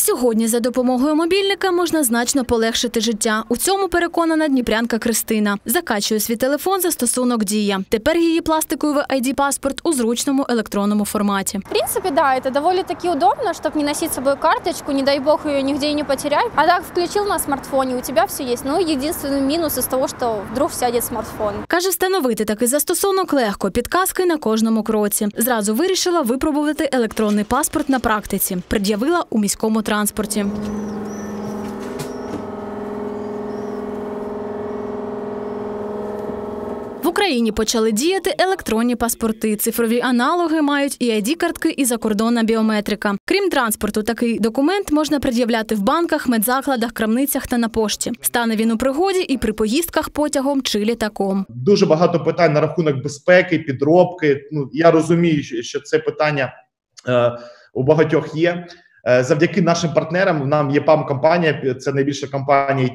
Сьогодні за допомогою мобільника можна значно полегшити життя. У цьому переконана дніпрянка Кристина. Закачує свій телефон застосунок Дія. Тепер її пластиковий id паспорт у зручному електронному форматі. В принципе, да, это довольно-таки удобно, чтобы не носить с собой карточку, не дай бог ее нигде и не потерять. А так включил на смартфоне, у тебя все есть. Ну, единственный минус из того, что вдруг сядет смартфон. Каже, встановити такий застосунок легко, підказки на кожному кроці. Зразу вирішила випробувати електронний паспорт на практиці. Пред'явила у міському транспорті. В Україні почали діяти електронні паспорти. Цифрові аналоги мають і ID-картки, і закордонна біометрика. Крім транспорту, такий документ можна пред'являти в банках, медзакладах, крамницях та на пошті. Стане він у пригоді і при поїздках потягом чи літаком. дуже багато питань на рахунок безпеки, підробки. Ну я розумію, що це питання е, у багатьох є. Е, завдяки нашим партнерам. Нам є пам компанія, це найбільша компанія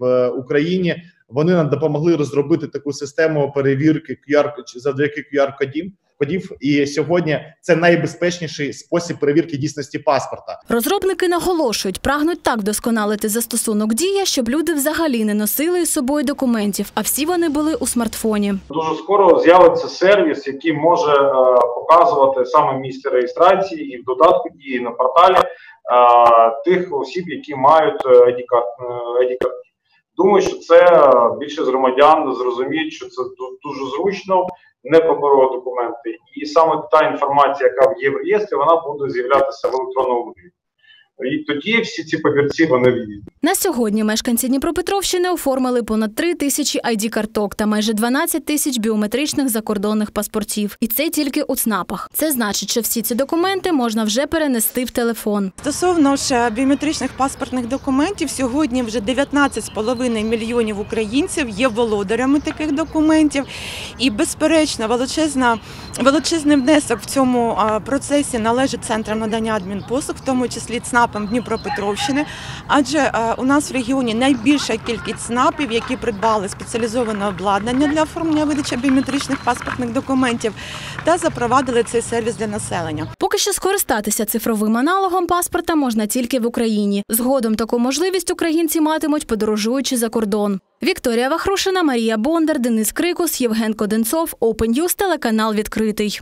в е, Україні. Вони нам допомогли розробити таку систему перевірки QR завдяки QR кодів. Кодів і сьогодні це найбезпечніший спосіб перевірки дійсності паспорта. Розробники наголошують, прагнуть так вдосконалити застосунок дія, щоб люди взагалі не носили із собою документів, а всі вони були у смартфоні. Дуже скоро з'явиться сервіс, який може е, показувати саме місце реєстрації і в додатку дії на порталі е, тих осіб, які мають е, ID-картки. Думаю, що це е, більшість громадян зрозуміють, що це ду- дуже зручно, не паперові документи, і саме та інформація, яка є в реєстрі, вона буде з'являтися в електронному вигляді. І тоді всі ці папірці вони відійдуть. На сьогодні мешканці Дніпропетровщини оформили понад 3 тисячі ID-карток та майже 12 тисяч біометричних закордонних паспортів. І це тільки у ЦНАПах. Це значить, що всі ці документи можна вже перенести в телефон. Стосовно ж біометричних паспортних документів, сьогодні вже 19,5 мільйонів українців є володарями таких документів. І, безперечно, величезна, величезний внесок в цьому процесі належить центрам надання адмінпослуг, в тому числі ЦНАПам Дніпропетровщини. Адже е, у нас в регіоні найбільша кількість ЦНАПів, які придбали спеціалізоване обладнання для оформлення видачі біометричних паспортних документів та запровадили цей сервіс для населення. Поки що скористатися цифровим аналогом паспорта можна тільки в Україні. Згодом таку можливість українці матимуть, подорожуючи за кордон. Вікторія Вахрушина, Марія Бондар, Денис Крикус, Євген Коденцов, Open News, телеканал відкритий.